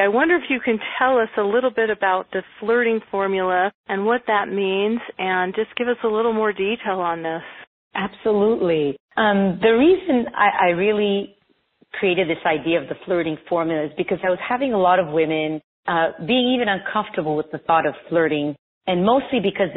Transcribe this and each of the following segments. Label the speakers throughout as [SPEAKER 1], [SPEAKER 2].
[SPEAKER 1] I wonder if you can tell us a little bit about the flirting formula and what that means and just give us a little more detail on this.
[SPEAKER 2] Absolutely. Um, the reason I, I really created this idea of the flirting formula is because I was having a lot of women uh, being even uncomfortable with the thought of flirting and mostly because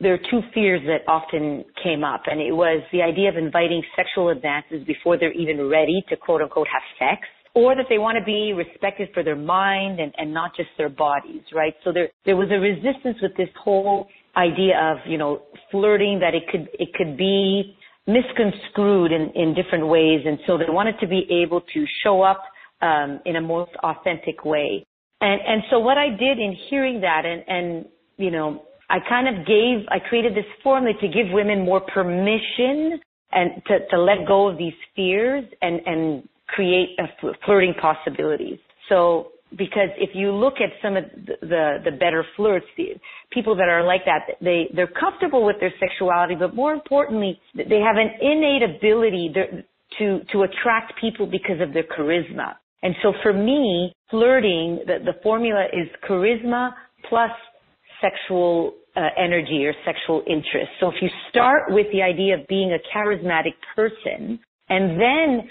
[SPEAKER 2] there are two fears that often came up and it was the idea of inviting sexual advances before they're even ready to quote unquote have sex or that they want to be respected for their mind and, and not just their bodies, right? So there there was a resistance with this whole idea of, you know, flirting that it could it could be misconstrued in, in different ways and so they wanted to be able to show up um, in a most authentic way. And and so what I did in hearing that and, and you know, I kind of gave, I created this formula to give women more permission and to, to let go of these fears and, and create a flirting possibilities. So, because if you look at some of the, the, the better flirts, the people that are like that, they, they're comfortable with their sexuality, but more importantly, they have an innate ability to, to attract people because of their charisma. And so for me, flirting, the, the formula is charisma plus sexual uh, energy or sexual interest. So if you start with the idea of being a charismatic person and then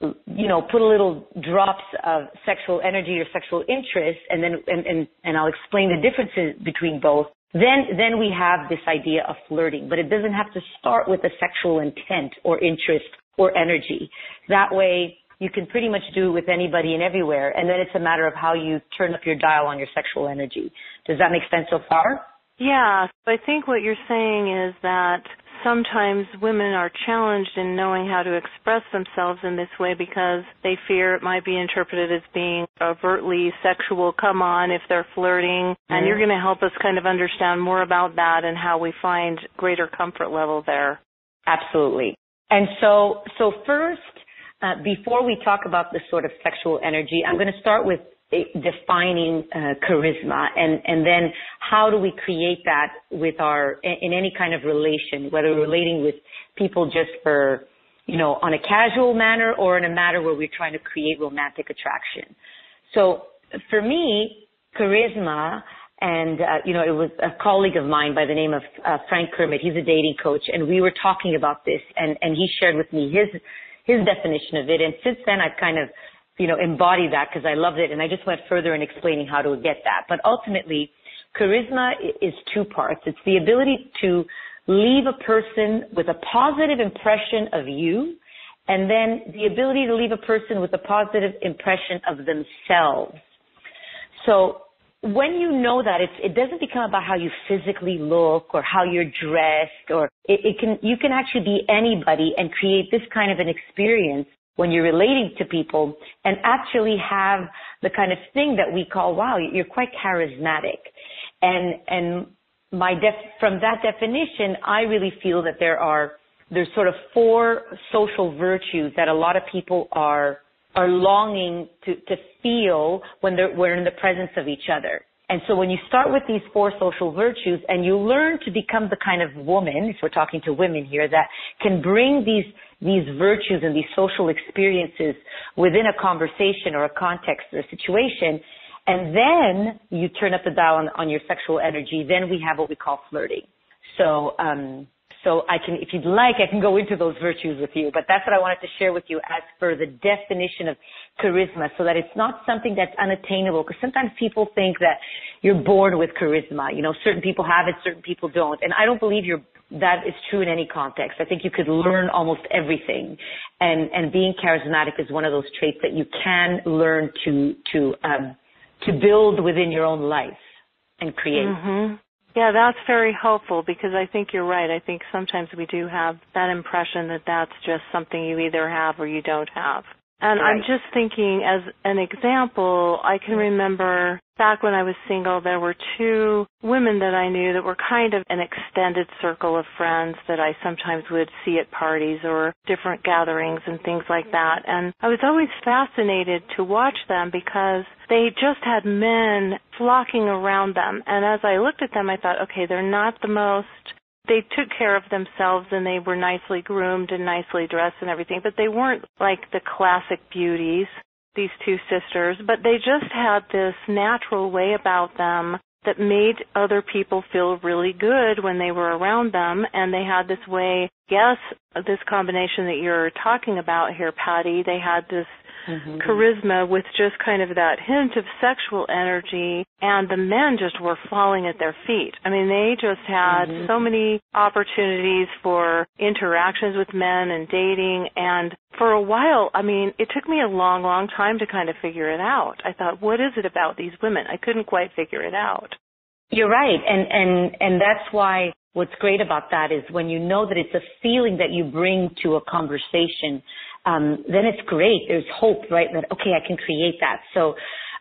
[SPEAKER 2] you know put a little drops of sexual energy or sexual interest and then and and, and I'll explain the differences between both then then we have this idea of flirting but it doesn't have to start with a sexual intent or interest or energy that way you can pretty much do it with anybody and everywhere. And then it's a matter of how you turn up your dial on your sexual energy. Does that make sense so far?
[SPEAKER 1] Yeah, I think what you're saying is that sometimes women are challenged in knowing how to express themselves in this way because they fear it might be interpreted as being overtly sexual. Come on if they're flirting. And you're going to help us kind of understand more about that and how we find greater comfort level there.
[SPEAKER 2] Absolutely. And so so first uh, before we talk about the sort of sexual energy, I'm going to start with defining uh, charisma and, and then how do we create that with our, in any kind of relation, whether we're relating with people just for, you know, on a casual manner or in a matter where we're trying to create romantic attraction. So for me, charisma and uh, you know it was a colleague of mine by the name of uh, Frank Kermit. He's a dating coach, and we were talking about this, and and he shared with me his his definition of it. And since then, I've kind of, you know, embody that because I loved it. And I just went further in explaining how to get that. But ultimately, charisma is two parts. It's the ability to leave a person with a positive impression of you and then the ability to leave a person with a positive impression of themselves. So when you know that, it doesn't become about how you physically look or how you're dressed, or it, it can you can actually be anybody and create this kind of an experience when you're relating to people and actually have the kind of thing that we call wow you're quite charismatic and and my def from that definition i really feel that there are there's sort of four social virtues that a lot of people are are longing to, to feel when they're, we're in the presence of each other. And so when you start with these four social virtues and you learn to become the kind of woman, if we're talking to women here, that can bring these, these virtues and these social experiences within a conversation or a context or a situation, and then you turn up the dial on, on your sexual energy, then we have what we call flirting. So, um, so I can, if you'd like, I can go into those virtues with you. But that's what I wanted to share with you as for the definition of charisma, so that it's not something that's unattainable. Because sometimes people think that you're born with charisma. You know, certain people have it, certain people don't. And I don't believe you're that is true in any context. I think you could learn almost everything, and and being charismatic is one of those traits that you can learn to to um, to build within your own life and create.
[SPEAKER 1] Mm-hmm. Yeah, that's very helpful because I think you're right. I think sometimes we do have that impression that that's just something you either have or you don't have. And right. I'm just thinking as an example, I can remember back when I was single, there were two women that I knew that were kind of an extended circle of friends that I sometimes would see at parties or different gatherings and things like that. And I was always fascinated to watch them because they just had men flocking around them. And as I looked at them, I thought, okay, they're not the most they took care of themselves and they were nicely groomed and nicely dressed and everything, but they weren't like the classic beauties. these two sisters, but they just had this natural way about them that made other people feel really good when they were around them and they had this way yes this combination that you're talking about here patty they had this mm-hmm. charisma with just kind of that hint of sexual energy and the men just were falling at their feet. I mean, they just had mm-hmm. so many opportunities for interactions with men and dating and for a while, I mean, it took me a long, long time to kind of figure it out. I thought, what is it about these women? I couldn't quite figure it out.
[SPEAKER 2] You're right. And, and, and that's why what's great about that is when you know that it's a feeling that you bring to a conversation, um, then it's great. There's hope, right? That, okay, I can create that. So,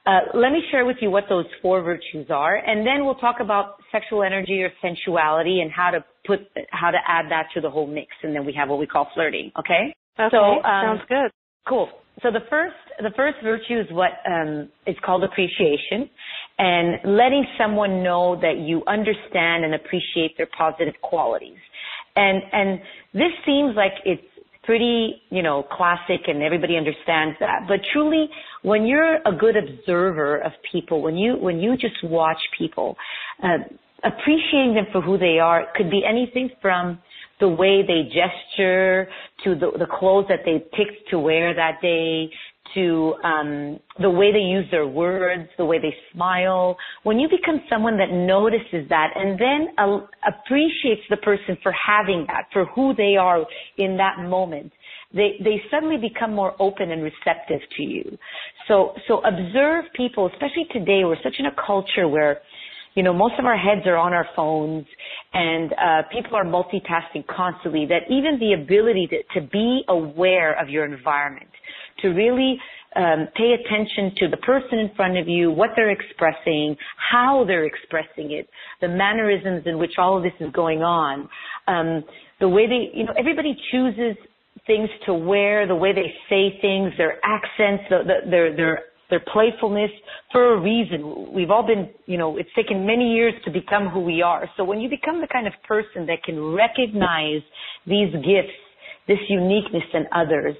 [SPEAKER 2] uh, let me share with you what those four virtues are, and then we'll talk about sexual energy or sensuality and how to put, how to add that to the whole mix. And then we have what we call flirting. Okay?
[SPEAKER 1] Okay. So, um, sounds good.
[SPEAKER 2] Cool. So the first, the first virtue is what um, is called appreciation, and letting someone know that you understand and appreciate their positive qualities. And and this seems like it's pretty, you know, classic and everybody understands that. But truly, when you're a good observer of people, when you, when you just watch people, uh, appreciating them for who they are could be anything from the way they gesture to the, the clothes that they picked to wear that day to um, the way they use their words, the way they smile. When you become someone that notices that and then uh, appreciates the person for having that, for who they are in that moment, they they suddenly become more open and receptive to you. So so observe people, especially today. We're such in a culture where you know, most of our heads are on our phones and uh, people are multitasking constantly that even the ability to, to be aware of your environment, to really um, pay attention to the person in front of you, what they're expressing, how they're expressing it, the mannerisms in which all of this is going on, um, the way they, you know, everybody chooses things to wear, the way they say things, their accents, the, the, their their their playfulness for a reason. We've all been, you know, it's taken many years to become who we are. So when you become the kind of person that can recognize these gifts this uniqueness in others.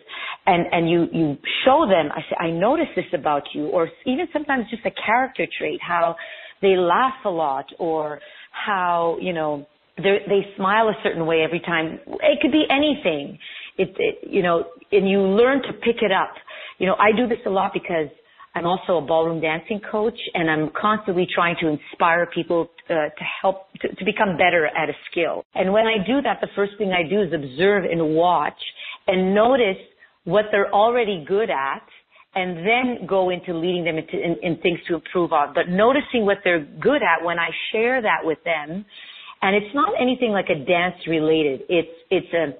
[SPEAKER 2] And and you you show them i say i notice this about you. Or even sometimes just a character trait how they laugh a lot or how you know they they smile a certain way every time. It could be anything. It, it you know and you learn to pick it up. You know i do this a lot because I'm also a ballroom dancing coach and I'm constantly trying to inspire people uh, to help to, to become better at a skill. And when I do that, the first thing I do is observe and watch and notice what they're already good at and then go into leading them into in, in things to improve on. But noticing what they're good at when I share that with them, and it's not anything like a dance related. It's it's a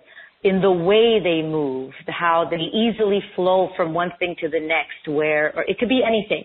[SPEAKER 2] in the way they move, how they easily flow from one thing to the next, where, or it could be anything,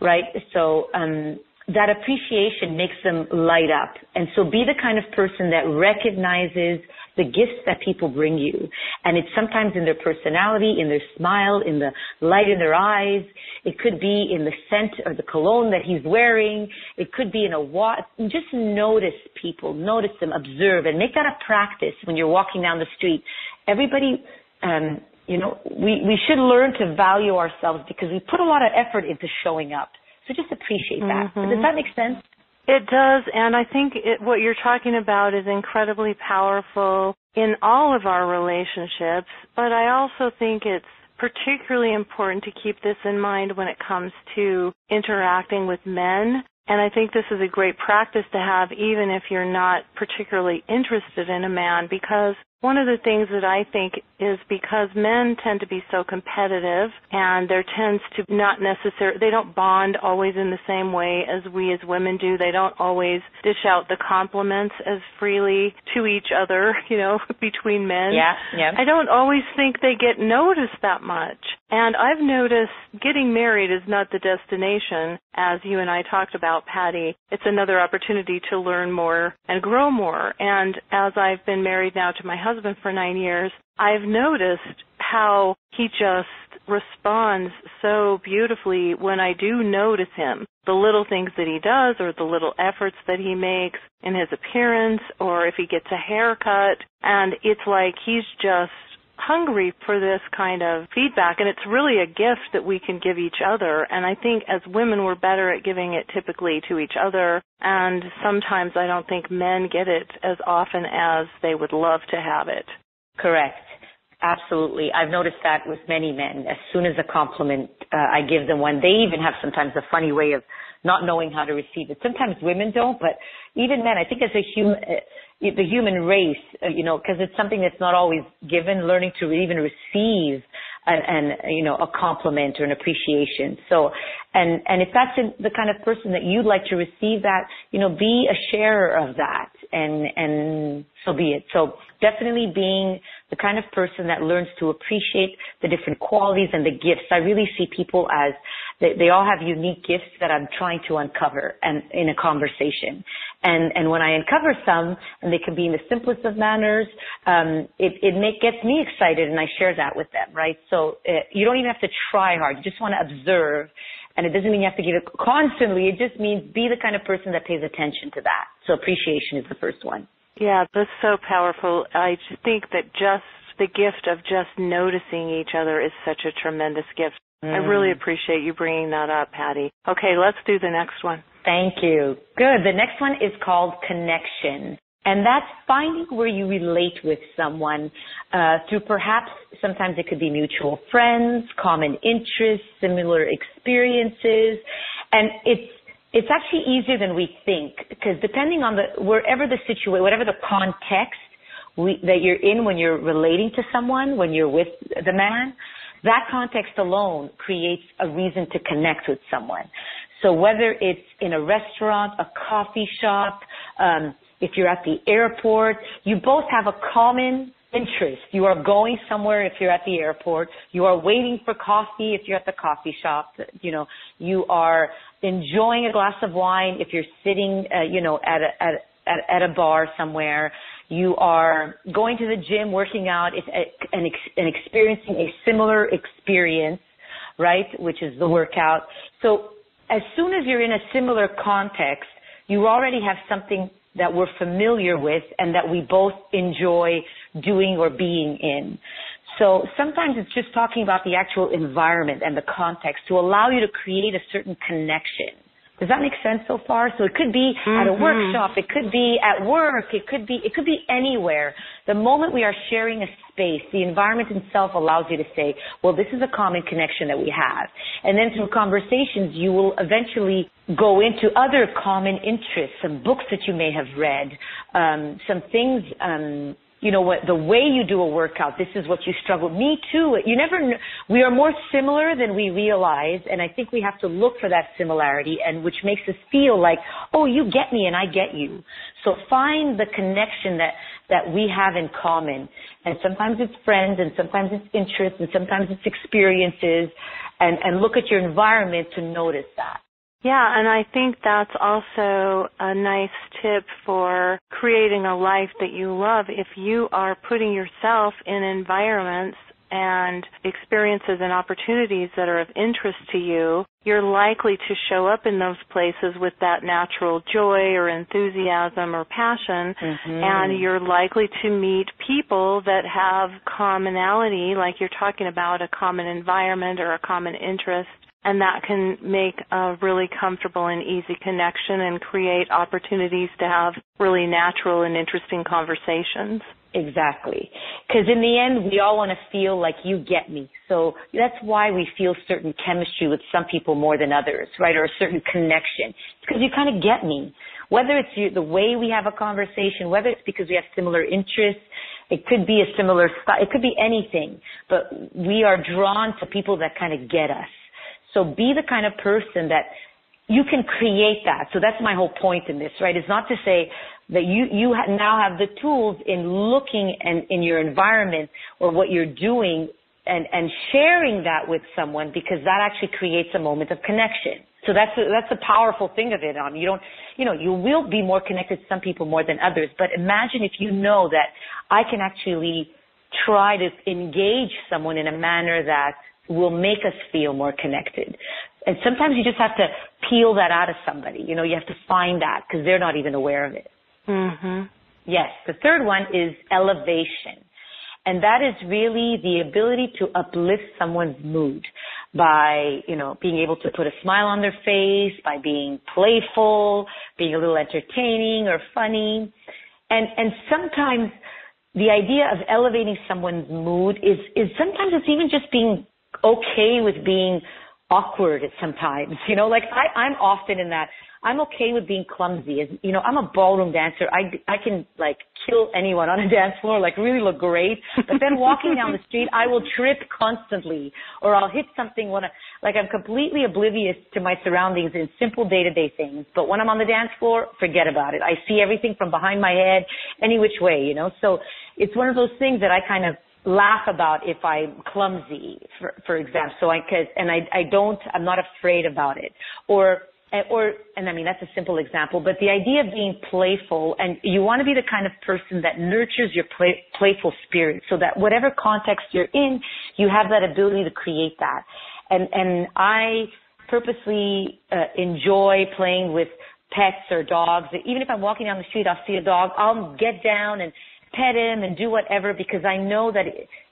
[SPEAKER 2] right? So, um, that appreciation makes them light up. And so be the kind of person that recognizes the gifts that people bring you. And it's sometimes in their personality, in their smile, in the light in their eyes. It could be in the scent or the cologne that he's wearing. It could be in a walk. Just notice people, notice them, observe, and make that a practice when you're walking down the street. Everybody, um, you know, we, we should learn to value ourselves because we put a lot of effort into showing up. So just appreciate that. Mm-hmm. Does that make sense?
[SPEAKER 1] It does, and I think it, what you're talking about is incredibly powerful in all of our relationships, but I also think it's particularly important to keep this in mind when it comes to interacting with men. And I think this is a great practice to have even if you're not particularly interested in a man because one of the things that I think is because men tend to be so competitive and there tends to not necessarily, they don't bond always in the same way as we as women do. They don't always dish out the compliments as freely to each other, you know, between men.
[SPEAKER 2] Yeah, yeah.
[SPEAKER 1] I don't always think they get noticed that much. And I've noticed getting married is not the destination, as you and I talked about, Patty. It's another opportunity to learn more and grow more. And as I've been married now to my husband, husband for nine years, I've noticed how he just responds so beautifully when I do notice him. The little things that he does or the little efforts that he makes in his appearance or if he gets a haircut. And it's like he's just hungry for this kind of feedback and it's really a gift that we can give each other and I think as women we're better at giving it typically to each other and sometimes I don't think men get it as often as they would love to have it.
[SPEAKER 2] Correct. Absolutely. I've noticed that with many men. As soon as a compliment uh, I give them one, they even have sometimes a funny way of not knowing how to receive it. Sometimes women don't, but even men, I think as a human, the human race, uh, you know, because it's something that's not always given, learning to even receive an, an, you know, a compliment or an appreciation. So, and, and if that's the kind of person that you'd like to receive that, you know, be a sharer of that and, and so be it. So definitely being the kind of person that learns to appreciate the different qualities and the gifts. I really see people as they, they all have unique gifts that I'm trying to uncover and in a conversation. And, and when I uncover some, and they can be in the simplest of manners, um, it, it make, gets me excited and I share that with them, right? So uh, you don't even have to try hard. You just want to observe. And it doesn't mean you have to give it constantly. It just means be the kind of person that pays attention to that. So appreciation is the first one.
[SPEAKER 1] Yeah, that's so powerful. I just think that just the gift of just noticing each other is such a tremendous gift. Mm. I really appreciate you bringing that up, Patty. Okay, let's do the next one.
[SPEAKER 2] Thank you. Good. The next one is called connection. And that's finding where you relate with someone uh, through perhaps sometimes it could be mutual friends, common interests, similar experiences, and it's it's actually easier than we think because depending on the wherever the situation, whatever the context we, that you're in when you're relating to someone, when you're with the man, that context alone creates a reason to connect with someone. So whether it's in a restaurant, a coffee shop, um, if you're at the airport, you both have a common interest. You are going somewhere if you're at the airport. You are waiting for coffee if you're at the coffee shop. You know, you are enjoying a glass of wine if you're sitting, uh, you know, at a, at, at, at a bar somewhere. You are going to the gym, working out, and, experiencing a similar experience, right? Which is the workout. So as soon as you're in a similar context, you already have something that we're familiar with and that we both enjoy doing or being in. So sometimes it's just talking about the actual environment and the context to allow you to create a certain connection. Does that make sense so far? So it could be mm-hmm. at a mm-hmm. workshop, it could be at work, it could be it could be anywhere. The moment we are sharing a space, the environment itself allows you to say, well, this is a common connection that we have. And then through conversations, you will eventually go into other common interests, some books that you may have read, um, some things um, you know what the way you do a workout this is what you struggle. Me too you never we are more similar than we realize and i think we have to look for that similarity and which makes us feel like oh you get me and i get you. So find the connection that that we have in common. And sometimes it's friends and sometimes it's interests and sometimes it's experiences and and look at your environment to notice that
[SPEAKER 1] yeah, and I think that's also a nice tip for creating a life that you love. If you are putting yourself in environments and experiences and opportunities that are of interest to you, you're likely to show up in those places with that natural joy or enthusiasm or passion, mm-hmm. and you're likely to meet people that have commonality, like you're talking about a common environment or a common interest and that can make a really comfortable and easy connection and create opportunities to have really natural and interesting conversations.
[SPEAKER 2] Exactly. Because in the end, we all want to feel like you get me. So that's why we feel certain chemistry with some people more than others, right? Or a certain connection. Because you kind of get me. Whether it's the way we have a conversation, whether it's because we have similar interests, it could be a similar style, it could be anything. But we are drawn to people that kind of get us. So be the kind of person that you can create that. So that's my whole point in this, right? It's not to say that you, you now have the tools in looking and in your environment or what you're doing and, and sharing that with someone because that actually creates a moment of connection. So that's a, that's a powerful thing of it. On you don't, you know, you will be more connected to some people more than others. But imagine if you know that I can actually try to engage someone in a manner that will make us feel more connected. And sometimes you just have to peel that out of somebody. You know, you have to find that because they're not even aware of it.
[SPEAKER 1] Mhm.
[SPEAKER 2] Yes. The third one is elevation. And that is really the ability to uplift someone's mood by, you know, being able to put a smile on their face, by being playful, being a little entertaining or funny. And, and sometimes the idea of elevating someone's mood is, is sometimes it's even just being okay with being awkward at sometimes. You know, like I, I'm often in that I'm okay with being clumsy. As, you know, I'm a ballroom dancer. I, I can like kill anyone on a dance floor, like really look great. But then walking down the street, I will trip constantly or I'll hit something when I, like I'm completely oblivious to my surroundings in simple day to day things. But when I'm on the dance floor, forget about it. I see everything from behind my head, any which way, you know? So it's one of those things that I kind of laugh about if I'm clumsy, for, for example. So I, cause, and I, I don't, I'm not afraid about it. Or or and I mean that's a simple example, but the idea of being playful and you want to be the kind of person that nurtures your play, playful spirit so that whatever context you're in, you have that ability to create that. And and I purposely uh, enjoy playing with pets or dogs. Even if I'm walking down the street, I'll see a dog, I'll get down and pet him and do whatever because I know that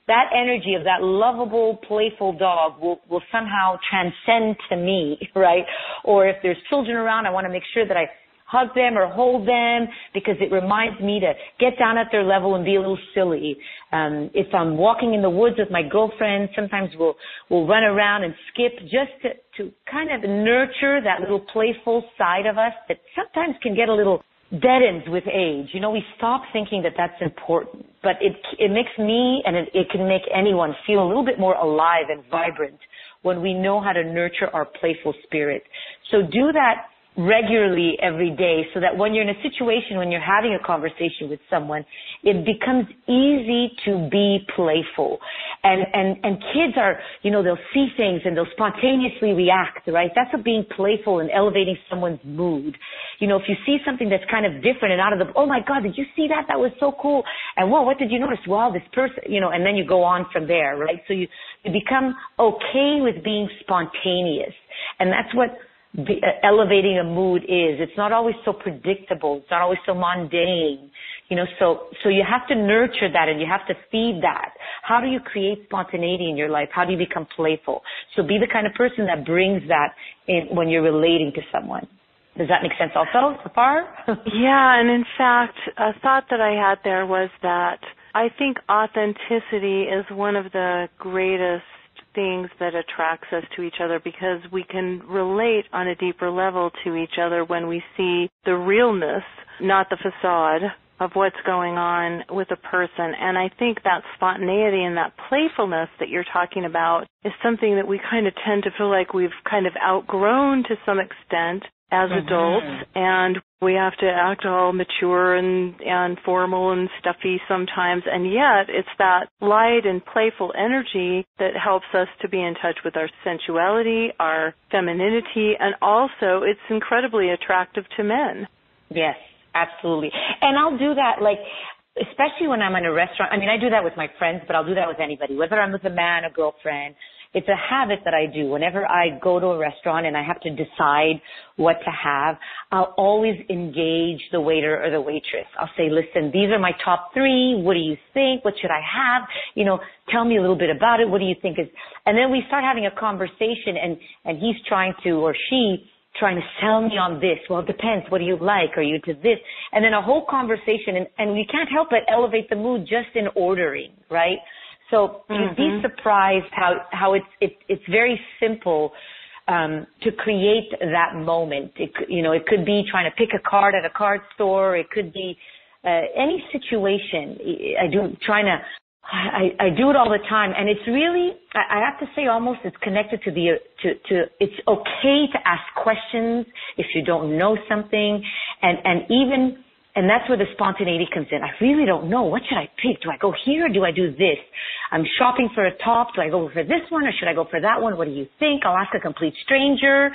[SPEAKER 2] that energy of that lovable, playful dog will, will somehow transcend to me, right? Or if there's children around, I want to make sure that I hug them or hold them because it reminds me to get down at their level and be a little silly. Um, if I'm walking in the woods with my girlfriend, sometimes we'll we'll run around and skip just to to kind of nurture that little playful side of us that sometimes can get a little deadens with age. You know, we stop thinking that that's important, but it it makes me and it, it can make anyone feel a little bit more alive and vibrant when we know how to nurture our playful spirit. So do that regularly every day so that when you're in a situation when you're having a conversation with someone it becomes easy to be playful. And and and kids are you know they'll see things and they'll spontaneously react right? That's what being playful and elevating someone's mood. You know if you see something that's kind of different and out of the oh my god did you see that? That was so cool. And whoa what did you notice? Wow this person you know and then you go on from there right? So you you become okay with being spontaneous. And that's what be, uh, elevating a mood is. It's not always so predictable. It's not always so mundane. You know, so, so you have to nurture that and you have to feed that. How do you create spontaneity in your life? How do you become playful? So be the kind of person that brings that in when you're relating to someone. Does that make sense also so far?
[SPEAKER 1] yeah, and in fact, a thought that I had there was that I think authenticity is one of the greatest things that attracts us to each other because we can relate on a deeper level to each other when we see the realness, not the facade of what's going on with a person. And I think that spontaneity and that playfulness that you're talking about is something that we kind of tend to feel like we've kind of outgrown to some extent as mm-hmm. adults and we have to act all mature and and formal and stuffy sometimes and yet it's that light and playful energy that helps us to be in touch with our sensuality our femininity and also it's incredibly attractive to men.
[SPEAKER 2] Yes absolutely. And i'll do that like especially when i'm in a restaurant. I mean i do that with my friends but i'll do that with anybody whether i'm with a man a girlfriend it's a habit that I do. Whenever I go to a restaurant and I have to decide what to have, I'll always engage the waiter or the waitress. I'll say, listen, these are my top three. What do you think? What should I have? You know, tell me a little bit about it. What do you think is, and then we start having a conversation and, and he's trying to, or she, trying to sell me on this. Well, it depends. What do you like? Are you to this? And then a whole conversation and, and we can't help but elevate the mood just in ordering, right? So you'd be mm-hmm. surprised how how it's it, it's very simple um, to create that moment. It you know it could be trying to pick a card at a card store. It could be uh, any situation. I do trying to. I, I do it all the time, and it's really I have to say almost it's connected to the to to it's okay to ask questions if you don't know something, and and even and that's where the spontaneity comes in. I really don't know. What should I pick? Do I go here or do I do this? I'm shopping for a top. Do I go for this one or should I go for that one? What do you think? I'll ask a complete stranger.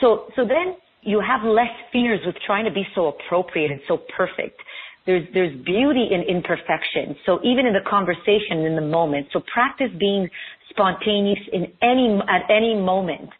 [SPEAKER 2] So, so then you have less fears with trying to be so appropriate and so perfect. There's, there's beauty in imperfection. So even in the conversation in the moment. So practice being spontaneous in any, at any moment.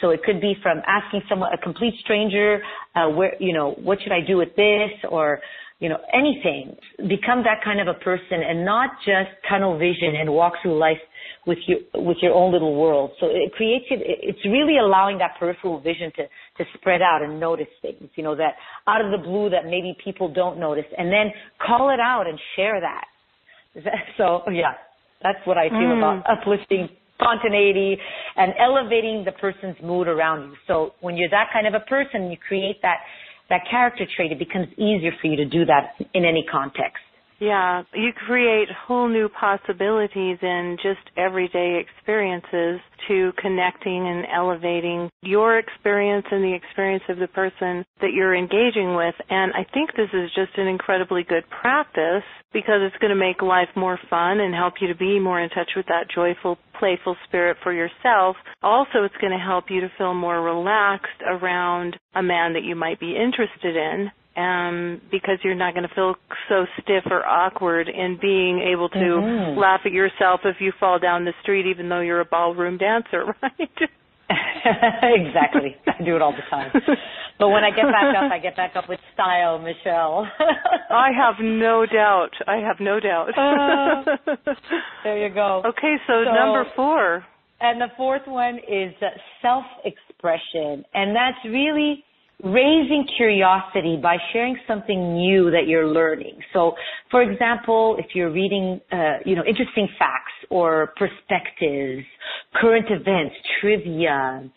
[SPEAKER 2] So it could be from asking someone, a complete stranger, uh, where, you know, what should I do with this? Or, you know, anything. Become that kind of a person and not just tunnel vision and walk through life with your with your own little world. So it creates it. It's really allowing that peripheral vision to to spread out and notice things. You know that out of the blue that maybe people don't notice, and then call it out and share that. So yeah, that's what I feel mm. about uplifting spontaneity and elevating the person's mood around you. So when you're that kind of a person, you create that that character trait, it becomes easier for you to do that in any context.
[SPEAKER 1] Yeah, you create whole new possibilities in just everyday experiences to connecting and elevating your experience and the experience of the person that you're engaging with. And I think this is just an incredibly good practice because it's going to make life more fun and help you to be more in touch with that joyful, playful spirit for yourself. Also, it's going to help you to feel more relaxed around a man that you might be interested in um, because you're not going to feel so stiff or awkward in being able to mm-hmm. laugh at yourself if you fall down the street, even though you're a ballroom dancer, right?
[SPEAKER 2] exactly. I do it all the time. But when I get back up, I get back up with style, Michelle.
[SPEAKER 1] I have no doubt. I have no doubt.
[SPEAKER 2] Uh, there you go.
[SPEAKER 1] Okay, so, so number four.
[SPEAKER 2] And the fourth one is self expression. And that's really raising curiosity by sharing something new that you're learning. So, for example, if you're reading, uh, you know, interesting facts or perspectives, current events, trivia,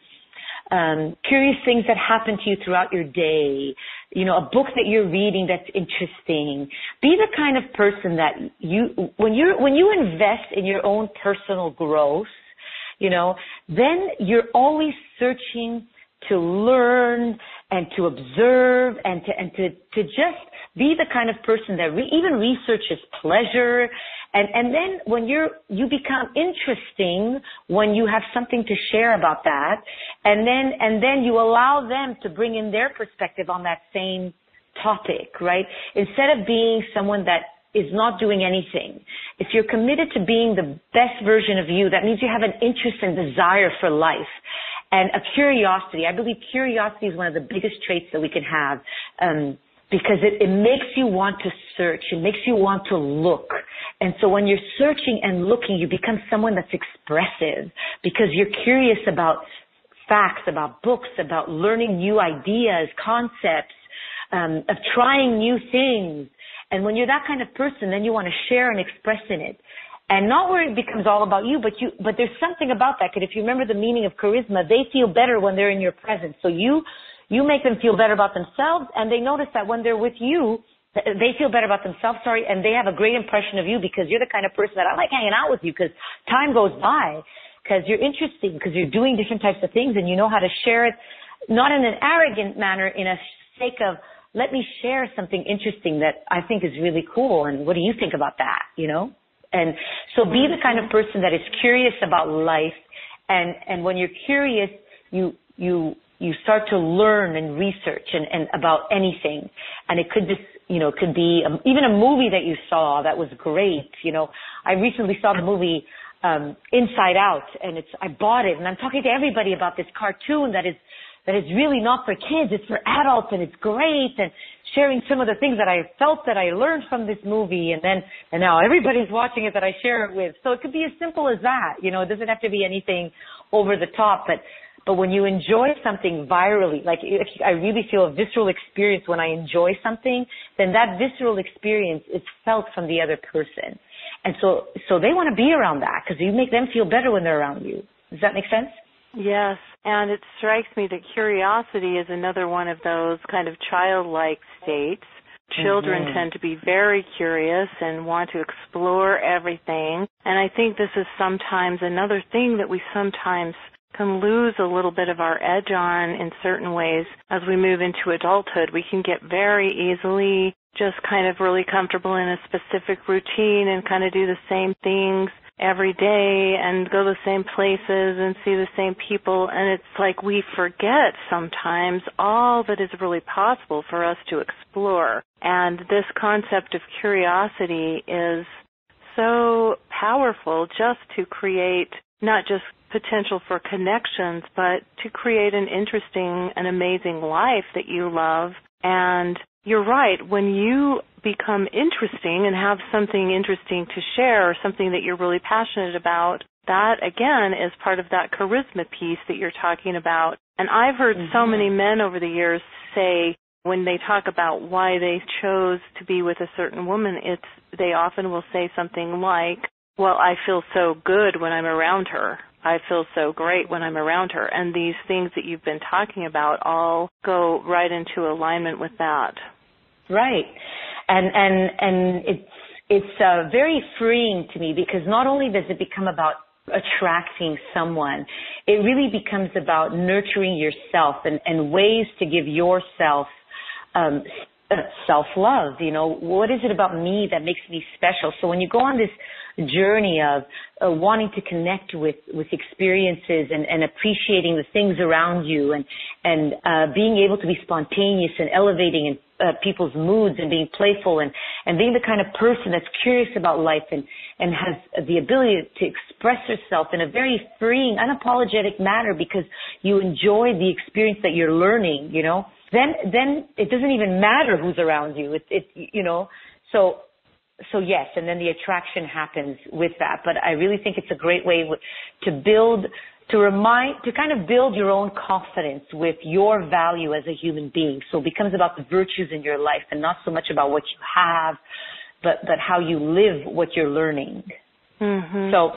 [SPEAKER 2] um, curious things that happen to you throughout your day, you know, a book that you're reading that's interesting. Be the kind of person that you, when you when you invest in your own personal growth, you know, then you're always searching to learn and to observe and to and to to just be the kind of person that re, even researches pleasure. And and then when you're you become interesting when you have something to share about that. And then and then you allow them to bring in their perspective on that same topic right? Instead of being someone that is not doing anything. If you're committed to being the best version of you, that means you have an interest and desire for life and a curiosity. I believe curiosity is one of the biggest traits that we can have. Um, because it, it makes you want to search. It makes you want to look. And so when you're searching and looking, you become someone that's expressive because you're curious about facts, about books, about learning new ideas, concepts, um, of trying new things. And when you're that kind of person, then you want to share and express in it and not where it becomes all about you, but you, but there's something about that. Cause if you remember the meaning of charisma, they feel better when they're in your presence. So you, you make them feel better about themselves and they notice that when they're with you, they feel better about themselves, sorry, and they have a great impression of you because you're the kind of person that I like hanging out with you because time goes by because you're interesting because you're doing different types of things and you know how to share it, not in an arrogant manner, in a sake of, let me share something interesting that I think is really cool and what do you think about that, you know? And so be the kind of person that is curious about life. And, and when you're curious, you, you, you start to learn and research and, and about anything. And it could just, you know, could be a, even a movie that you saw that was great. You know, I recently saw the movie, um, Inside Out and it's, I bought it and I'm talking to everybody about this cartoon that is that is really not for kids, it's for adults and it's great and sharing some of the things that I felt that I learned from this movie and then, and now everybody's watching it that I share it with. So it could be as simple as that, you know, it doesn't have to be anything over the top, but, but when you enjoy something virally, like I really feel a visceral experience when I enjoy something, then that visceral experience is felt from the other person. And so, so they want to be around that because you make them feel better when they're around you. Does that make sense?
[SPEAKER 1] Yes, and it strikes me that curiosity is another one of those kind of childlike states. Children mm-hmm. tend to be very curious and want to explore everything. And I think this is sometimes another thing that we sometimes can lose a little bit of our edge on in certain ways as we move into adulthood. We can get very easily just kind of really comfortable in a specific routine and kind of do the same things every day and go to the same places and see the same people. And it's like we forget sometimes all that is really possible for us to explore. And this concept of curiosity is so powerful just to create not just potential for connections but to create an interesting and amazing life that you love and you're right. When you become interesting and have something interesting to share or something that you're really passionate about, that again is part of that charisma piece that you're talking about. And I've heard mm-hmm. so many men over the years say when they talk about why they chose to be with a certain woman, it's they often will say something like, "Well, I feel so good when I'm around her." I feel so great when I'm around her. And these things that you've been talking about all go right into alignment with that.
[SPEAKER 2] Right. And and and it's it's uh, very freeing to me because not only does it become about attracting someone, it really becomes about nurturing yourself and, and ways to give yourself um, self-love. You know, what is it about me that makes me special? So when you go on this journey of uh, wanting to connect with with experiences and, and appreciating the things around you and and uh, being able to be spontaneous and elevating in, uh, people's moods and being playful and and being the kind of person that's curious about life and and has the ability to express yourself in a very freeing unapologetic manner because you enjoy the experience that you're learning you know then then it doesn't even matter who's around you it it you know so so yes, and then the attraction happens with that. But I really think it's a great way to build, to remind, to kind of build your own confidence with your value as a human being. So it becomes about the virtues in your life and not so much about what you have, but, but how you live what you're learning.
[SPEAKER 1] Mm-hmm.
[SPEAKER 2] So,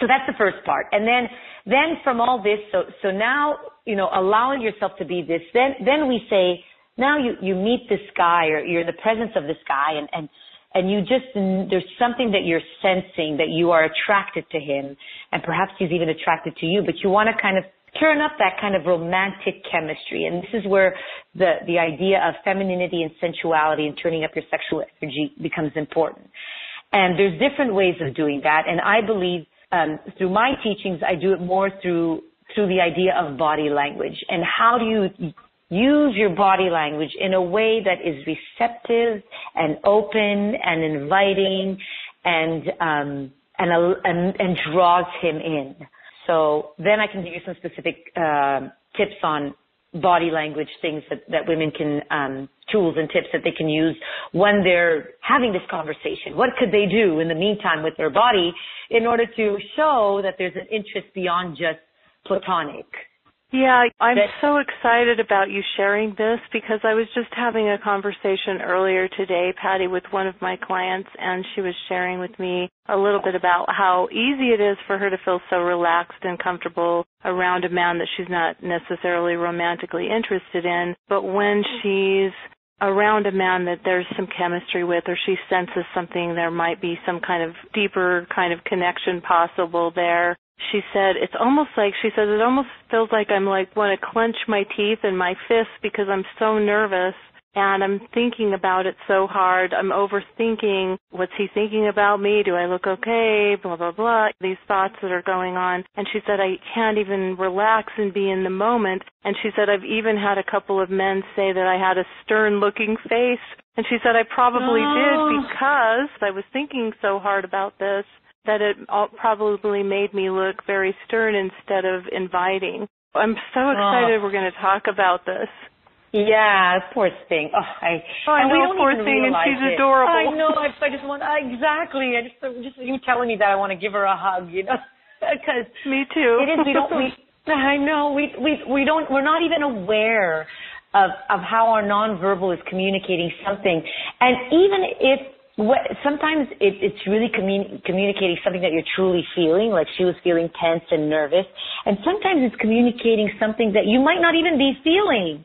[SPEAKER 2] so that's the first part. And then, then from all this, so, so now, you know, allowing yourself to be this, then, then we say, now you, you meet this guy or you're in the presence of this guy and, and, and you just there's something that you're sensing that you are attracted to him. And perhaps he's even attracted to you but you want to kind of turn up that kind of romantic chemistry. And this is where the the idea of femininity and sensuality and turning up your sexual energy becomes important. And there's different ways of doing that. And i believe um, through my teachings i do it more through through the idea of body language. And how do you use your body language in a way that is receptive and open and inviting and um, and, and, and draws him in. So then I can give you some specific uh, tips on body language things that, that women can um, tools and tips that they can use when they're having this conversation. What could they do in the meantime with their body in order to show that there's an interest beyond just platonic?
[SPEAKER 1] Yeah, I'm that, so excited about you sharing this because I was just having a conversation earlier today, Patty, with one of my clients, and she was sharing with me a little bit about how easy it is for her to feel so relaxed and comfortable around a man that she's not necessarily romantically interested in, but when she's around a man that there's some chemistry with or she senses something there might be some kind of deeper kind of connection possible there she said it's almost like she says it almost feels like I'm like want to clench my teeth and my fists because I'm so nervous and I'm thinking about it so hard. I'm overthinking what's he thinking about me? Do I look okay? Blah blah blah. These thoughts that are going on. And she said I can't even relax and be in the moment. And she said I've even had a couple of men say that I had a stern looking face. And she said I probably oh. did because I was thinking so hard about this that it probably made me look very stern instead of inviting. I'm so oh. excited oh. we're going to talk about this.
[SPEAKER 2] Yeah, poor thing. Oh, I,
[SPEAKER 1] oh, I know, poor thing, and she's it. adorable.
[SPEAKER 2] I know. I, I just want exactly. I just just you telling me that I want to give her a hug. You know, because
[SPEAKER 1] me too.
[SPEAKER 2] It is. We don't. We. I know. We we we don't. We're not even aware of of how our nonverbal is communicating something, and even if what, sometimes it, it's really communi- communicating something that you're truly feeling, like she was feeling tense and nervous, and sometimes it's communicating something that you might not even be feeling.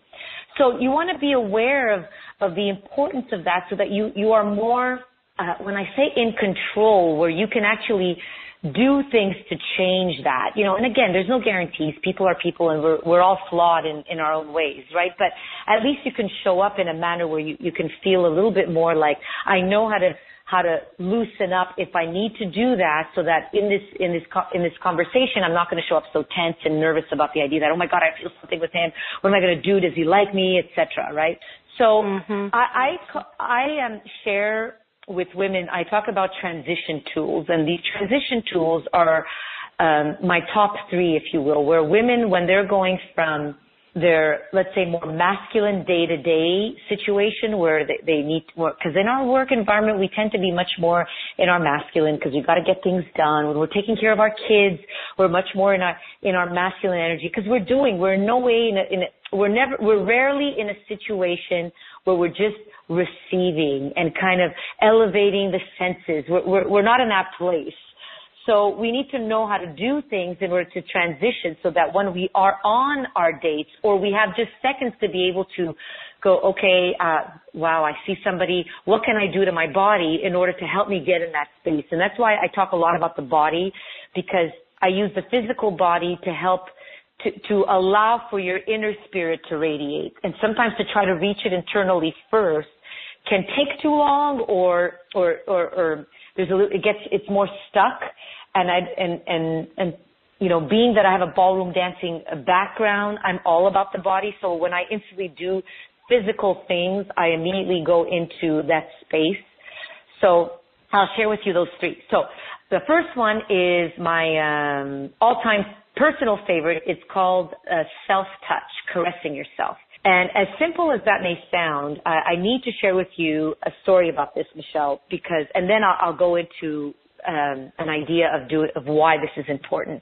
[SPEAKER 2] So you want to be aware of, of the importance of that so that you, you are more, uh, when I say in control, where you can actually do things to change that. You know, and again, there's no guarantees. People are people and we're, we're all flawed in, in our own ways, right? But at least you can show up in a manner where you, you can feel a little bit more like, I know how to, how to loosen up if I need to do that so that in this, in this, in this conversation, I'm not going to show up so tense and nervous about the idea that, oh my God, I feel something with him. What am I going to do? Does he like me? Etc. Right? So mm-hmm. I, I, I um, share with women, I talk about transition tools, and these transition tools are um, my top three, if you will, where women, when they're going from their, let's say, more masculine day-to-day situation where they, they need more, because in our work environment, we tend to be much more in our masculine because we've got to get things done. When we're taking care of our kids, we're much more in our, in our masculine energy because we're doing, we're in no way in a, in a, we're never, we're rarely in a situation where we're just receiving and kind of elevating the senses. We're, we're, we're not in that place. So we need to know how to do things in order to transition so that when we are on our dates or we have just seconds to be able to go, okay, uh, wow, I see somebody, what can I do to my body in order to help me get in that space? And that's why I talk a lot about the body because I use the physical body to help to, to allow for your inner spirit to radiate. And sometimes to try to reach it internally first can take too long or, or, or, or there's a little, it gets it's more stuck. And I and and and you know being that I have a ballroom dancing background I'm all about the body. So when I instantly do physical things I immediately go into that space. So I'll share with you those three. So the first one is my um, all-time personal favorite it's called uh, self-touch caressing yourself and as simple as that may sound, I, I need to share with you a story about this, Michelle, because, and then I'll, I'll go into um, an idea of do of why this is important.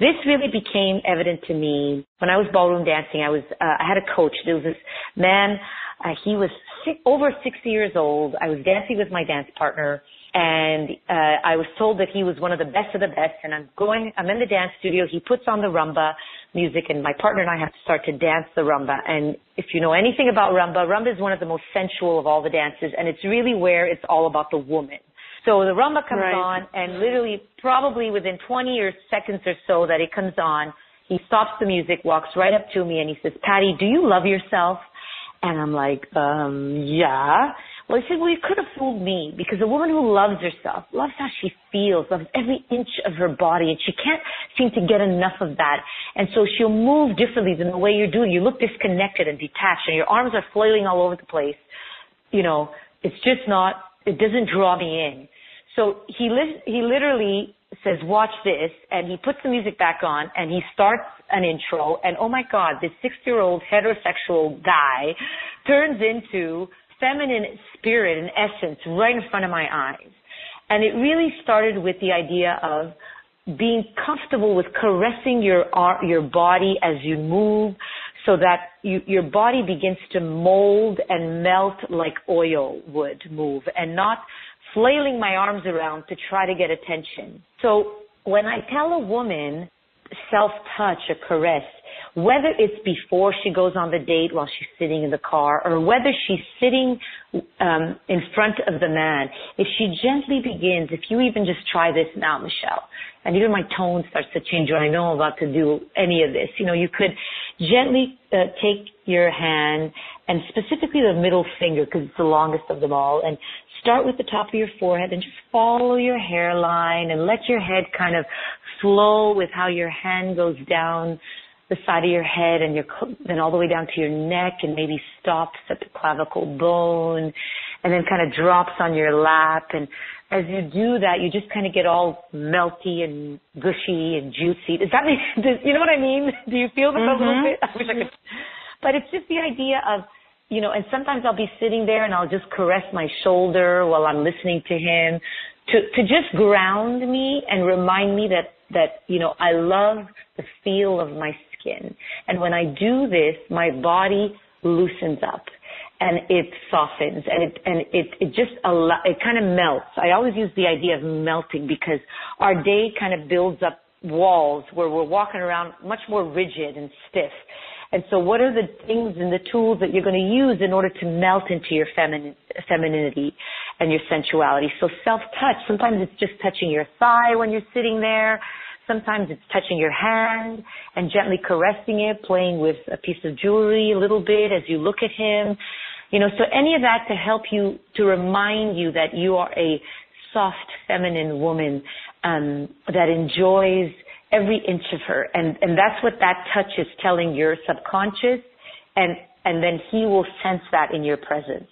[SPEAKER 2] This really became evident to me when I was ballroom dancing. I was uh, I had a coach. There was this man. Uh, he was six, over 60 years old. I was dancing with my dance partner, and uh, I was told that he was one of the best of the best. And I'm going. I'm in the dance studio. He puts on the rumba music and my partner and I have to start to dance the rumba. And if you know anything about rumba, rumba is one of the most sensual of all the dances and it's really where it's all about the woman. So the rumba comes right. on and literally probably within 20 or seconds or so that it comes on, he stops the music, walks right up to me and he says, Patty, do you love yourself? And I'm like, um, yeah. Well, he said, well, you could have fooled me because a woman who loves herself, loves how she feels, loves every inch of her body, and she can't seem to get enough of that. And so she'll move differently than the way you're doing. You look disconnected and detached, and your arms are flailing all over the place. You know, it's just not, it doesn't draw me in. So he li- he literally says, watch this, and he puts the music back on, and he starts an intro, and oh my god, this six-year-old heterosexual guy turns into feminine spirit and essence right in front of my eyes. And it really started with the idea of being comfortable with caressing your your body as you move so that you, your body begins to mold and melt like oil would move and not flailing my arms around to try to get attention. So when I tell a woman self-touch, a caress, whether it's before she goes on the date while she's sitting in the car or whether she's sitting um, in front of the man, if she gently begins, if you even just try this now, Michelle, and even my tone starts to change when I know I'm about to do any of this, you know, you could gently uh, take your hand and specifically the middle finger because it's the longest of them all and start with the top of your forehead and just follow your hairline and let your head kind of flow with how your hand goes down the side of your head and your then all the way down to your neck and maybe stops at the clavicle bone and then kind of drops on your lap. And as you do that you just kind of get all melty and gushy and juicy. Does that make does, you know what i mean? Do you feel that mm-hmm. a little mm-hmm. bit? I wish i could. But it's just the idea of you know and sometimes i'll be sitting there and i'll just caress my shoulder while i'm listening to him to to just ground me and remind me that that you know i love the feel of my skin. And when I do this, my body loosens up and it softens and it and it it just allow, it kind of melts. I always use the idea of melting because our day kind of builds up walls where we're walking around much more rigid and stiff. And so what are the things and the tools that you're going to use in order to melt into your feminine, femininity and your sensuality? So self-touch, sometimes it's just touching your thigh when you're sitting there. Sometimes it's touching your hand and gently caressing it, playing with a piece of jewelry a little bit as you look at him. You know, so any of that to help you, to remind you that you are a soft, feminine woman um, that enjoys every inch of her. And, and that's what that touch is telling your subconscious. And, and then he will sense that in your presence.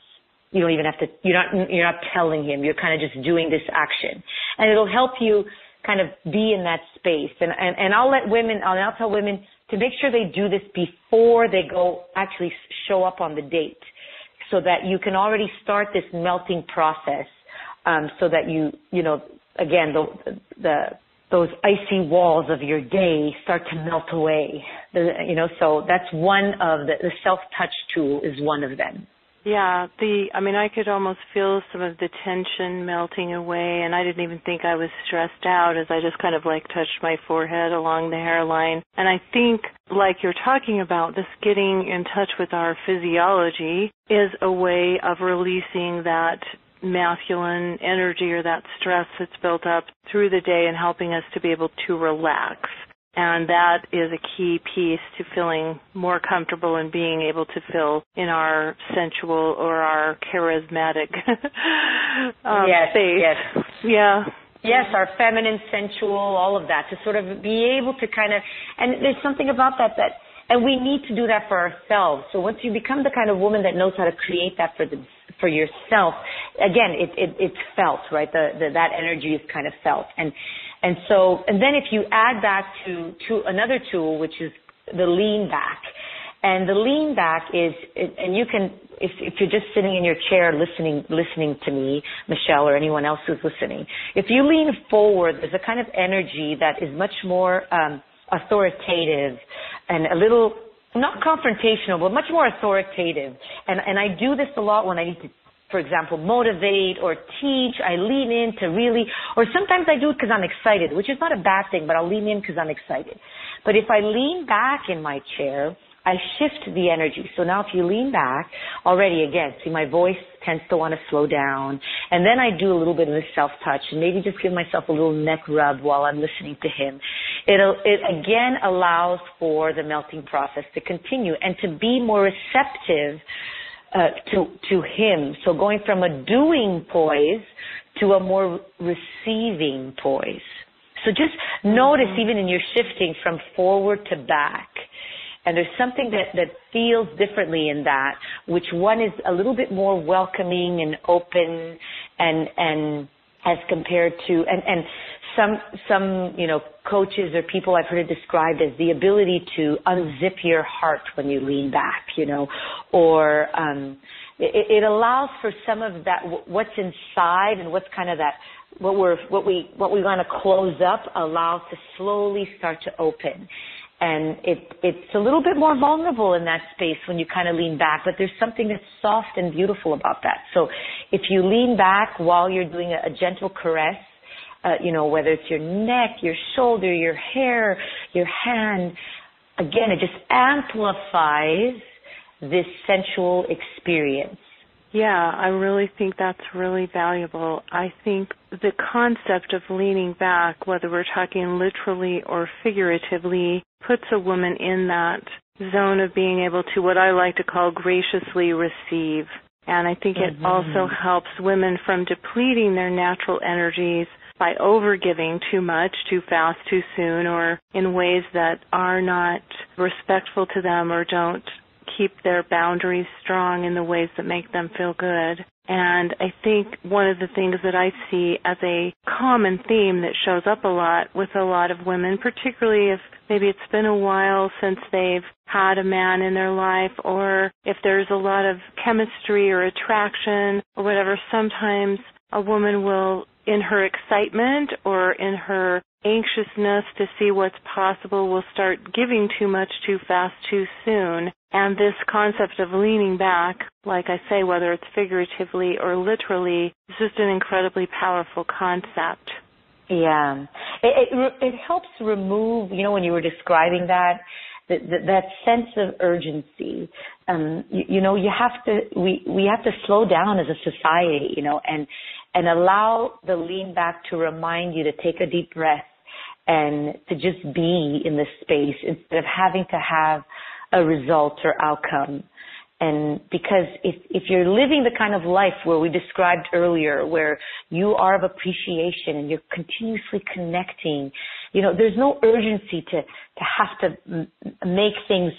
[SPEAKER 2] You don't even have to, you're not, you're not telling him. You're kind of just doing this action. And it'll help you kind of be in that space. And, and, and I'll let women, I'll, I'll tell women to make sure they do this before they go actually show up on the date so that you can already start this melting process um, so that you, you know, again, the, the, those icy walls of your day start to melt away. The, you know, so that's one of the, the self-touch tool is one of them.
[SPEAKER 1] Yeah, the I mean I could almost feel some of the tension melting away and I didn't even think I was stressed out as I just kind of like touched my forehead along the hairline. And I think like you're talking about this getting in touch with our physiology is a way of releasing that masculine energy or that stress that's built up through the day and helping us to be able to relax. And that is a key piece to feeling more comfortable and being able to feel in our sensual or our charismatic um,
[SPEAKER 2] yes,
[SPEAKER 1] space.
[SPEAKER 2] Yes.
[SPEAKER 1] Yeah.
[SPEAKER 2] Yes, our feminine, sensual, all of that to sort of be able to kind of, and there's something about that that, and we need to do that for ourselves. So once you become the kind of woman that knows how to create that for the for yourself, again, it, it it's felt, right? The, the that energy is kind of felt, and and so and then if you add that to to another tool, which is the lean back, and the lean back is, and you can, if, if you're just sitting in your chair listening, listening to me, Michelle, or anyone else who's listening, if you lean forward, there's a kind of energy that is much more um, authoritative and a little not confrontational, but much more authoritative. And, and I do this a lot when I need to, for example, motivate or teach. I lean in to really, or sometimes I do it because I'm excited, which is not a bad thing, but I'll lean in because I'm excited. But if I lean back in my chair, I shift the energy. So now if you lean back, already again, see my voice tends to want to slow down. And then I do a little bit of a self-touch and maybe just give myself a little neck rub while I'm listening to him. It, it again allows for the melting process to continue and to be more receptive uh, to, to him. So going from a doing poise to a more receiving poise. So just notice mm-hmm. even in your shifting from forward to back and there's something that, that feels differently in that, which one is a little bit more welcoming and open and, and as compared to, and, and some, some, you know, coaches or people I've heard it described as the ability to unzip your heart when you lean back, you know, or, um, it, it allows for some of that, what's inside and what's kind of that, what we're, what we, what we want to close up allows to slowly start to open. And it it's a little bit more vulnerable in that space when you kind of lean back but there's something that's soft and beautiful about that. So if you lean back while you're doing a, a gentle caress uh, you know whether it's your neck your shoulder your hair your hand again it just amplifies this sensual experience
[SPEAKER 1] yeah, I really think that's really valuable. I think the concept of leaning back, whether we're talking literally or figuratively, puts a woman in that zone of being able to what I like to call graciously receive. And I think it mm-hmm. also helps women from depleting their natural energies by overgiving too much, too fast, too soon, or in ways that are not respectful to them or don't keep their boundaries strong in the ways that make them feel good. And I think one of the things that I see as a common theme that shows up a lot with a lot of women, particularly if maybe it's been a while since they've had a man in their life or if there's a lot of chemistry or attraction or whatever, sometimes a woman will in her excitement or in her anxiousness to see what's possible will start giving too much too fast too soon. And this concept of leaning back, like I say, whether it's figuratively or literally, is just an incredibly powerful concept.
[SPEAKER 2] Yeah. It, it, it helps remove, you know, when you were describing that, that, that sense of urgency. Um, you, you know, you have to, we, we have to slow down as a society, you know, and, and allow the lean back to remind you to take a deep breath and to just be in this space instead of having to have a result or outcome. And because if, if you're living the kind of life where we described earlier, where you are of appreciation and you're continuously connecting, you know, there's no urgency to, to have to make things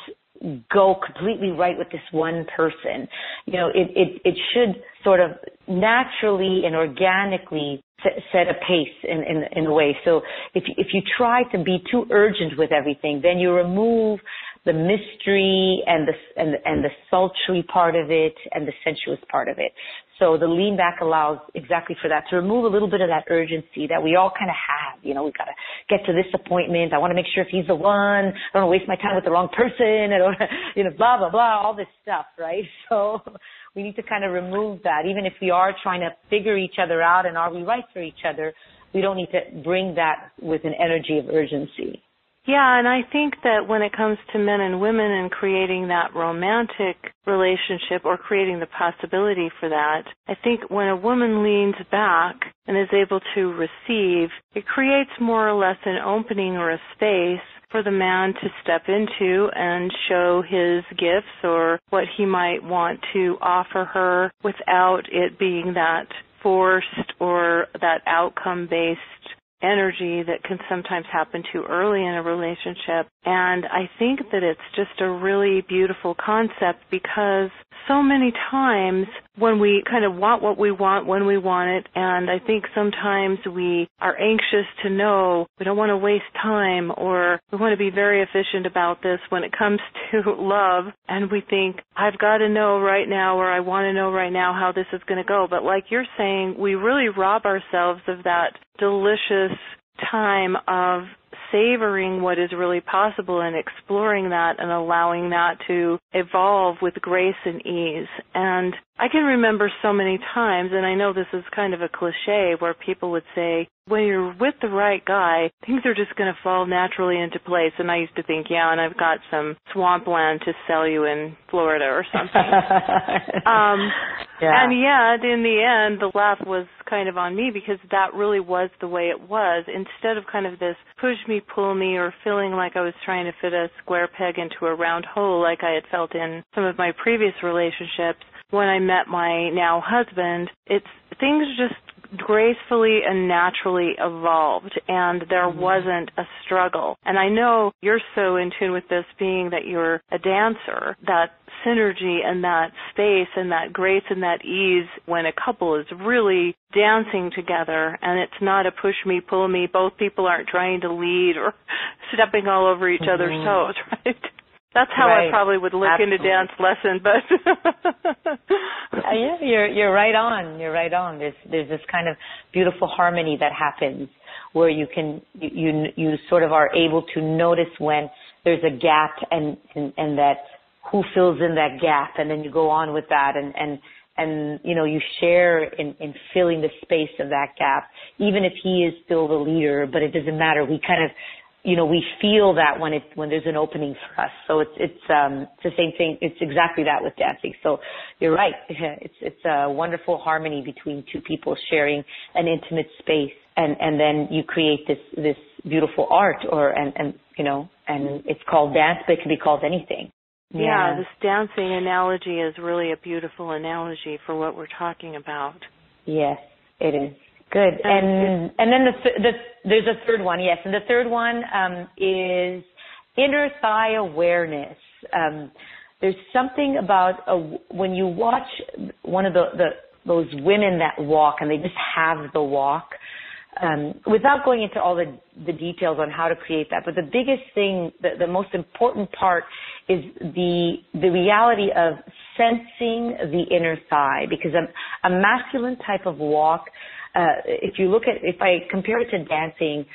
[SPEAKER 2] go completely right with this one person. You know, it, it, it should sort of naturally and organically set a pace in, in, in a way. So if, if you try to be too urgent with everything, then you remove the mystery and the, and, and the sultry part of it and the sensuous part of it. So the lean back allows exactly for that to remove a little bit of that urgency that we all kind of have. You know, we've got to get to this appointment. I want to make sure if he's the one. I don't want to waste my time with the wrong person. I don't, you know, blah blah blah, all this stuff, right? So we need to kind of remove that. Even if we are trying to figure each other out and are we right for each other, we don't need to bring that with an energy of urgency.
[SPEAKER 1] Yeah, and I think that when it comes to men and women and creating that romantic relationship or creating the possibility for that, I think when a woman leans back and is able to receive, it creates more or less an opening or a space for the man to step into and show his gifts or what he might want to offer her without it being that forced or that outcome based energy that can sometimes happen too early in a relationship. And I think that it's just a really beautiful concept because so many times when we kind of want what we want when we want it, and I think sometimes we are anxious to know, we don't want to waste time, or we want to be very efficient about this when it comes to love, and we think, I've got to know right now, or I want to know right now how this is going to go. But like you're saying, we really rob ourselves of that delicious time of savoring what is really possible and exploring that and allowing that to evolve with grace and ease. And I can remember so many times, and I know this is kind of a cliche, where people would say, when you're with the right guy, things are just going to fall naturally into place. And I used to think, yeah, and I've got some swampland to sell you in Florida or something. um, yeah. And yet, in the end, the laugh was kind of on me because that really was the way it was. Instead of kind of this push me, pull me, or feeling like I was trying to fit a square peg into a round hole like I had felt in some of my previous relationships, when I met my now husband, it's things just gracefully and naturally evolved and there mm-hmm. wasn't a struggle. And I know you're so in tune with this being that you're a dancer, that synergy and that space and that grace and that ease when a couple is really dancing together and it's not a push me, pull me, both people aren't trying to lead or stepping all over each mm-hmm. other's toes, right? That's how
[SPEAKER 2] right.
[SPEAKER 1] I probably would look
[SPEAKER 2] Absolutely.
[SPEAKER 1] into dance lesson, but
[SPEAKER 2] uh, yeah, you're you're right on. You're right on. There's there's this kind of beautiful harmony that happens where you can you you, you sort of are able to notice when there's a gap and, and and that who fills in that gap and then you go on with that and and and you know you share in in filling the space of that gap even if he is still the leader but it doesn't matter we kind of you know, we feel that when it when there's an opening for us. So it's it's um it's the same thing. It's exactly that with dancing. So you're right. It's it's a wonderful harmony between two people sharing an intimate space, and and then you create this this beautiful art, or and and you know, and it's called dance, but it can be called anything.
[SPEAKER 1] Yeah. yeah, this dancing analogy is really a beautiful analogy for what we're talking about.
[SPEAKER 2] Yes, it is. Good. And and then the, the there's a third one, yes. And the third one um, is inner thigh awareness. Um, there's something about a, when you watch one of the, the those women that walk and they just have the walk. Um, without going into all the, the details on how to create that, but the biggest thing, the, the most important part is the the reality of sensing the inner thigh because a, a masculine type of walk uh, if you look at, if I compare it to dancing,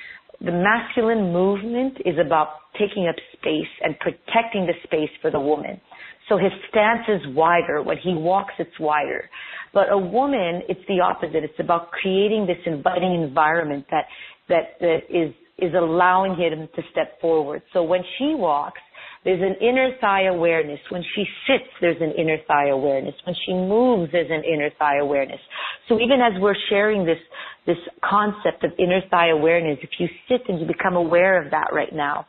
[SPEAKER 2] the masculine movement is about taking up space and protecting the space for the woman. So his stance is wider. When he walks, it's wider. But a woman, it's the opposite. It's about creating this inviting environment that, that, that is, is allowing him to step forward. So when she walks, there's an inner thigh awareness. When she sits, there's an inner thigh awareness. When she moves, there's an inner thigh awareness. So even as we're sharing this, this concept of inner thigh awareness, if you sit and you become aware of that right now,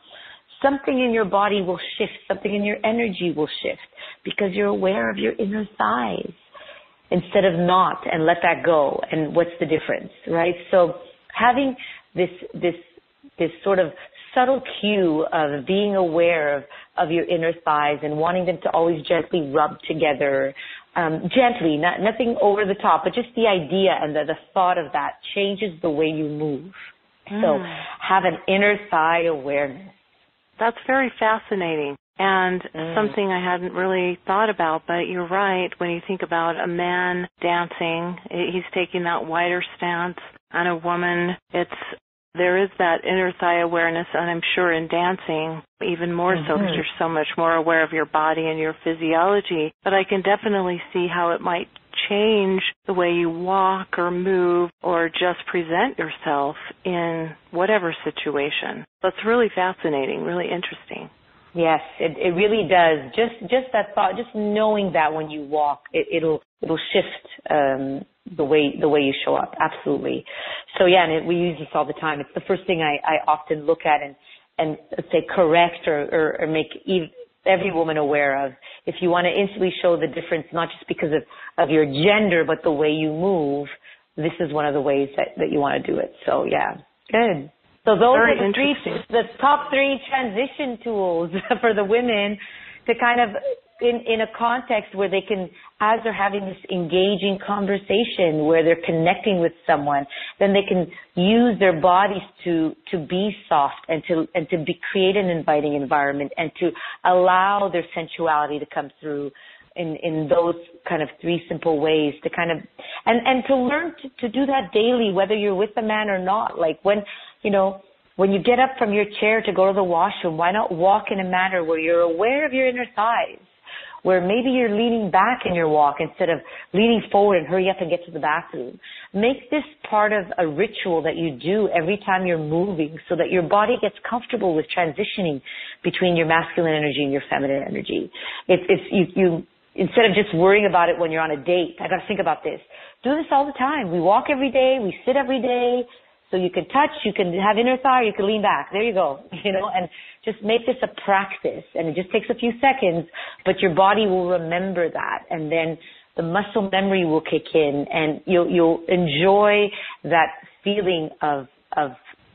[SPEAKER 2] something in your body will shift, something in your energy will shift because you're aware of your inner thighs instead of not and let that go. And what's the difference, right? So having this, this, this sort of subtle cue of being aware of, of your inner thighs and wanting them to always gently rub together, um, gently, not, nothing over the top, but just the idea and the, the thought of that changes the way you move. Mm. So have an inner thigh awareness.
[SPEAKER 1] That's very fascinating and mm. something I hadn't really thought about, but you're right. When you think about a man dancing, he's taking that wider stance. and a woman, it's there is that inner thigh awareness, and I'm sure in dancing, even more mm-hmm. so because you're so much more aware of your body and your physiology. But I can definitely see how it might change the way you walk or move or just present yourself in whatever situation. That's really fascinating, really interesting.
[SPEAKER 2] Yes, it, it really does. Just just that thought, just knowing that when you walk, it, it'll it'll shift um, the way the way you show up. Absolutely. So yeah, and it, we use this all the time. It's the first thing I, I often look at and and say correct or or, or make ev- every woman aware of. If you want to instantly show the difference, not just because of of your gender, but the way you move, this is one of the ways that that you want to do it. So yeah, good. So those
[SPEAKER 1] Very
[SPEAKER 2] are the three, the top three transition tools for the women to kind of in, in a context where they can, as they're having this engaging conversation where they're connecting with someone, then they can use their bodies to, to be soft and to, and to be, create an inviting environment and to allow their sensuality to come through in, in those kind of three simple ways to kind of, and, and to learn to, to do that daily, whether you're with a man or not. Like when, you know, when you get up from your chair to go to the washroom, why not walk in a manner where you're aware of your inner thighs? Where maybe you're leaning back in your walk instead of leaning forward and hurry up and get to the bathroom. Make this part of a ritual that you do every time you're moving so that your body gets comfortable with transitioning between your masculine energy and your feminine energy. It's, it's, you, you, instead of just worrying about it when you're on a date, I gotta think about this. Do this all the time. We walk every day, we sit every day, so you can touch, you can have inner thigh, you can lean back. There you go. You know, and just make this a practice. And it just takes a few seconds, but your body will remember that. And then the muscle memory will kick in and you'll, you'll enjoy that feeling of, of,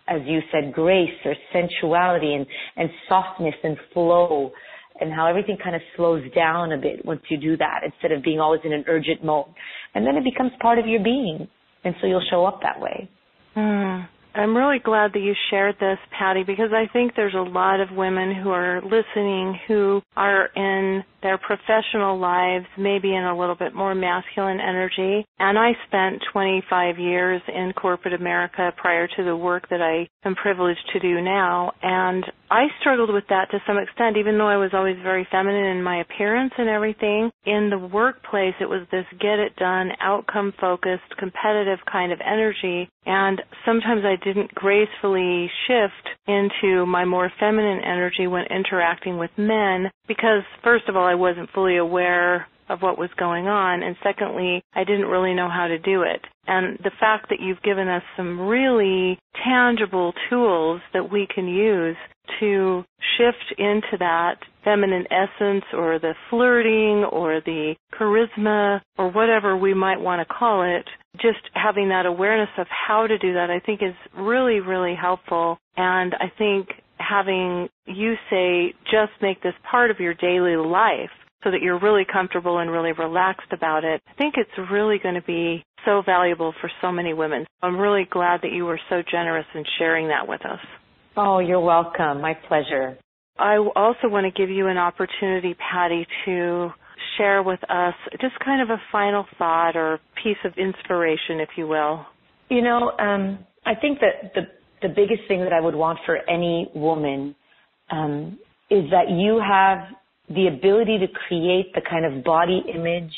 [SPEAKER 2] as you said, grace or sensuality and, and softness and flow and how everything kind of slows down a bit once you do that instead of being always in an urgent mode. And then it becomes part of your being. And so you'll show up that way.
[SPEAKER 1] Mm. I'm really glad that you shared this, Patty, because I think there's a lot of women who are listening who are in their professional lives, maybe in a little bit more masculine energy. And I spent 25 years in corporate America prior to the work that I am privileged to do now. And I struggled with that to some extent, even though I was always very feminine in my appearance and everything. In the workplace, it was this get it done, outcome focused, competitive kind of energy. And sometimes I didn't gracefully shift into my more feminine energy when interacting with men because, first of all, I wasn't fully aware of what was going on, and secondly, I didn't really know how to do it. And the fact that you've given us some really tangible tools that we can use to shift into that feminine essence or the flirting or the charisma or whatever we might want to call it, just having that awareness of how to do that, I think is really, really helpful. And I think having you say, just make this part of your daily life so that you're really comfortable and really relaxed about it, I think it's really going to be so valuable for so many women. I'm really glad that you were so generous in sharing that with us.
[SPEAKER 2] Oh, you're welcome. My pleasure.
[SPEAKER 1] I also want to give you an opportunity, Patty, to share with us just kind of a final thought or piece of inspiration, if you will.
[SPEAKER 2] You know, um, I think that the the biggest thing that I would want for any woman um, is that you have the ability to create the kind of body image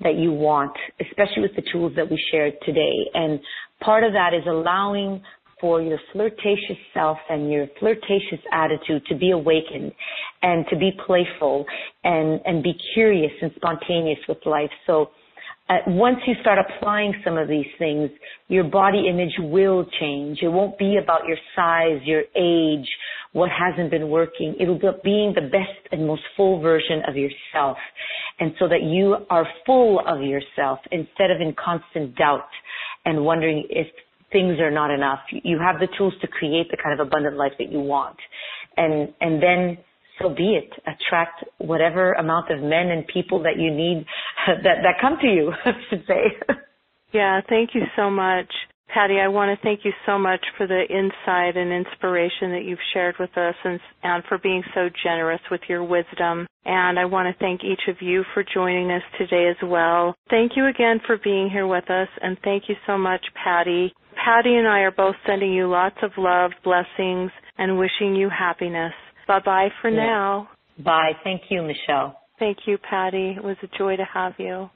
[SPEAKER 2] that you want, especially with the tools that we shared today. And part of that is allowing for your flirtatious self and your flirtatious attitude to be awakened and to be playful and, and be curious and spontaneous with life. So once you start applying some of these things, your body image will change. It won't be about your size, your age, what hasn't been working. It'll be being the best and most full version of yourself. And so that you are full of yourself instead of in constant doubt and wondering if things are not enough. You have the tools to create the kind of abundant life that you want. And, and then so be it. Attract whatever amount of men and people that you need that, that come to you, I should say.
[SPEAKER 1] Yeah, thank you so much. Patty, I want to thank you so much for the insight and inspiration that you've shared with us and, and for being so generous with your wisdom. And I want to thank each of you for joining us today as well. Thank you again for being here with us and thank you so much, Patty. Patty and I are both sending you lots of love, blessings, and wishing you happiness. Bye bye for yeah. now.
[SPEAKER 2] Bye. Thank you, Michelle.
[SPEAKER 1] Thank you, Patty. It was a joy to have you.